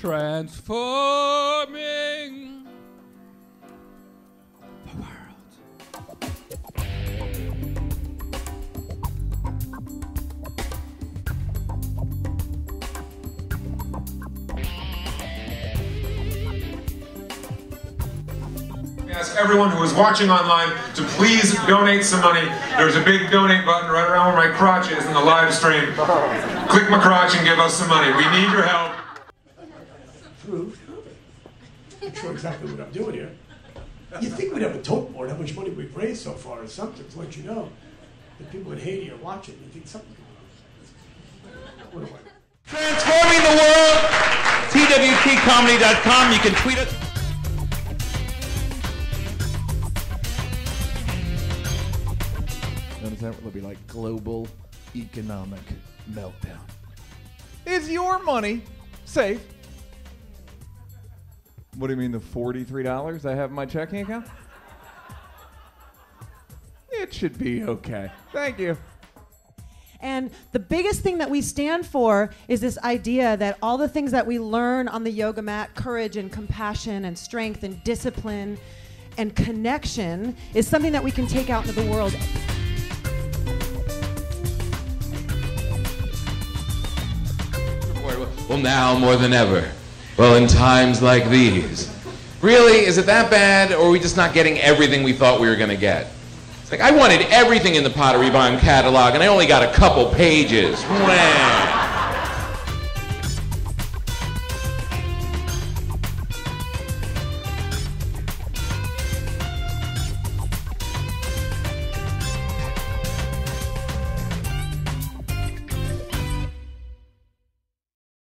transforming the world. Ask everyone who is watching online to please donate some money. There's a big donate button right around where my crotch is in the live stream. Click my crotch and give us some money. We need your help. Approved. I'm sure exactly what I'm doing here. You'd think we'd have a tote board, how much money we've raised so far or something to let you know. The people in Haiti are watching. You think something What do I? Transforming the world. TWTcomedy.com. You can tweet us. Notice that will be like global economic meltdown. Is your money safe? What do you mean the $43 I have in my checking account? It should be okay. Thank you. And the biggest thing that we stand for is this idea that all the things that we learn on the yoga mat courage and compassion and strength and discipline and connection is something that we can take out into the world. Well, now more than ever. Well, in times like these. Really? Is it that bad, or are we just not getting everything we thought we were going to get? It's like, I wanted everything in the Pottery Barn catalog, and I only got a couple pages.